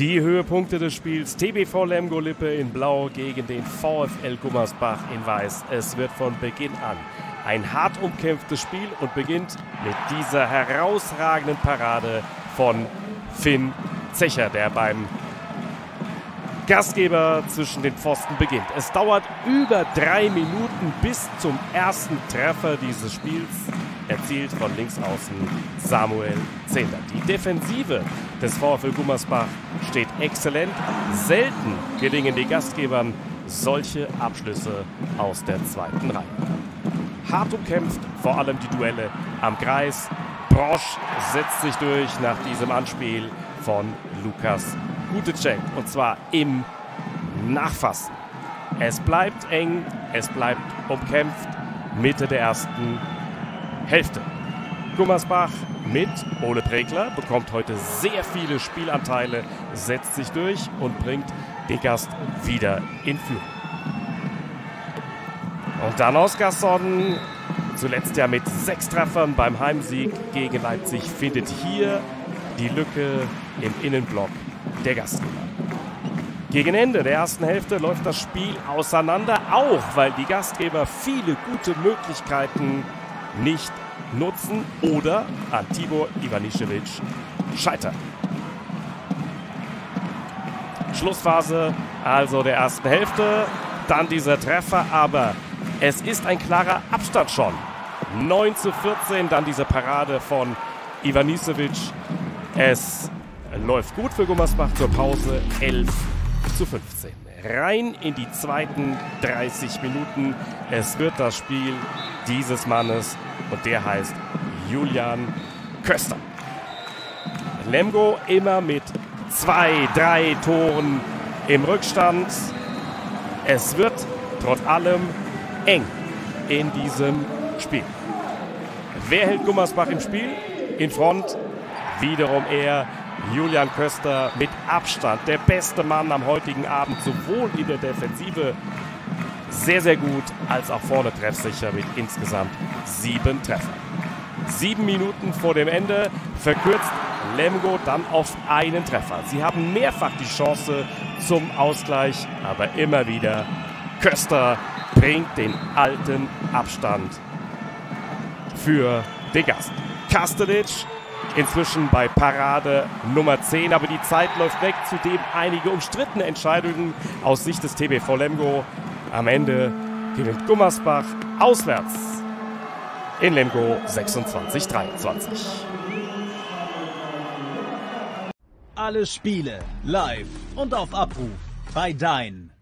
Die Höhepunkte des Spiels TBV Lemgo Lippe in Blau gegen den VfL Gummersbach in Weiß. Es wird von Beginn an ein hart umkämpftes Spiel und beginnt mit dieser herausragenden Parade von Finn Zecher, der beim Gastgeber zwischen den Pfosten beginnt. Es dauert über drei Minuten bis zum ersten Treffer dieses Spiels, erzielt von linksaußen Samuel Zehnder. Die Defensive des VfL Gummersbach steht exzellent. Selten gelingen die Gastgebern solche Abschlüsse aus der zweiten Reihe. Hart umkämpft, vor allem die Duelle am Kreis. Brosch setzt sich durch nach diesem Anspiel von Lukas Gutecek und zwar im Nachfassen. Es bleibt eng, es bleibt umkämpft. Mitte der ersten Hälfte. Gummersbach mit Ole Pregler bekommt heute sehr viele Spielanteile, setzt sich durch und bringt den Gast wieder in Führung. Und dann Oskarsson, zuletzt ja mit sechs Treffern beim Heimsieg gegen Leipzig, findet hier die Lücke im Innenblock der Gastgeber. Gegen Ende der ersten Hälfte läuft das Spiel auseinander, auch weil die Gastgeber viele gute Möglichkeiten nicht nutzen oder an Tibor Ivanišević scheitern. Schlussphase also der ersten Hälfte, dann dieser Treffer, aber es ist ein klarer Abstand schon. 9 zu 14, dann diese Parade von Ivanisevic. Es läuft gut für Gummersbach zur Pause 11 zu 15. Rein in die zweiten 30 Minuten. Es wird das Spiel dieses Mannes und der heißt Julian Köster. Lemgo immer mit zwei, drei Toren im Rückstand. Es wird trotz allem eng in diesem Spiel. Wer hält Gummersbach im Spiel? In Front wiederum er, Julian Köster mit Abstand der beste Mann am heutigen Abend, sowohl in der Defensive sehr, sehr gut, als auch vorne treffsicher mit insgesamt sieben Treffern. Sieben Minuten vor dem Ende verkürzt Lemgo dann auf einen Treffer. Sie haben mehrfach die Chance zum Ausgleich, aber immer wieder Köster bringt den alten Abstand für den. Kastelic inzwischen bei Parade Nummer 10, aber die Zeit läuft weg, zudem einige umstrittene Entscheidungen aus Sicht des TBV Lemgo. Am Ende gewinnt Gummersbach auswärts in Lemgo 26-23. Alle Spiele live und auf Abruf bei Dein.